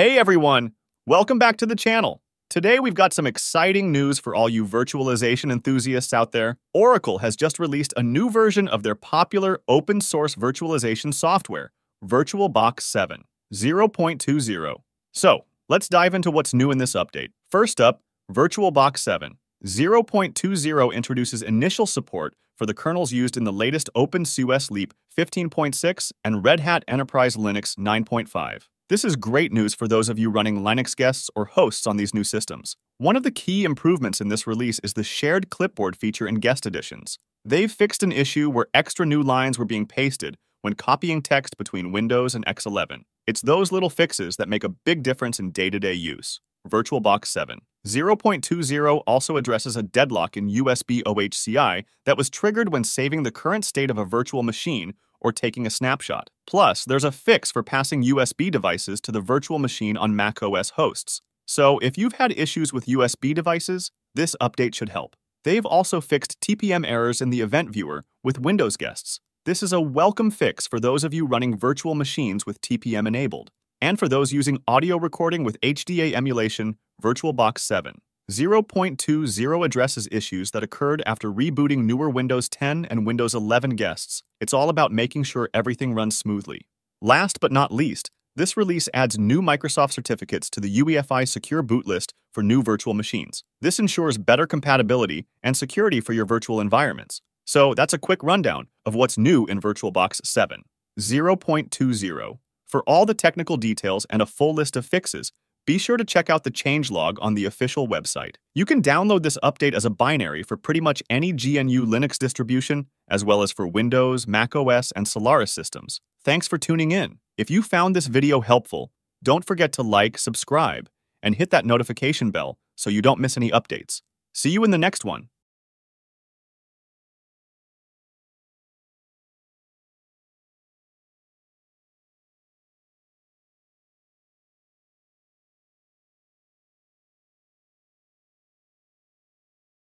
Hey everyone! Welcome back to the channel. Today we've got some exciting news for all you virtualization enthusiasts out there. Oracle has just released a new version of their popular open source virtualization software, VirtualBox 7 0.20. So, let's dive into what's new in this update. First up, VirtualBox 7 0.20 introduces initial support for the kernels used in the latest OpenSUSE Leap 15.6 and Red Hat Enterprise Linux 9.5. This is great news for those of you running Linux guests or hosts on these new systems. One of the key improvements in this release is the shared clipboard feature in guest additions. They've fixed an issue where extra new lines were being pasted when copying text between Windows and X11. It's those little fixes that make a big difference in day-to-day use. VirtualBox 7. 0.20 also addresses a deadlock in USB OHCI that was triggered when saving the current state of a virtual machine or taking a snapshot. Plus, there's a fix for passing USB devices to the virtual machine on macOS hosts. So if you've had issues with USB devices, this update should help. They've also fixed TPM errors in the event viewer with Windows guests. This is a welcome fix for those of you running virtual machines with TPM enabled, and for those using audio recording with HDA emulation, VirtualBox 7. 0.20 addresses issues that occurred after rebooting newer Windows 10 and Windows 11 guests. It's all about making sure everything runs smoothly. Last but not least, this release adds new Microsoft certificates to the UEFI secure boot list for new virtual machines. This ensures better compatibility and security for your virtual environments. So that's a quick rundown of what's new in VirtualBox 7. 0.20. For all the technical details and a full list of fixes, be sure to check out the changelog on the official website. You can download this update as a binary for pretty much any GNU Linux distribution, as well as for Windows, macOS, and Solaris systems. Thanks for tuning in. If you found this video helpful, don't forget to like, subscribe, and hit that notification bell so you don't miss any updates. See you in the next one.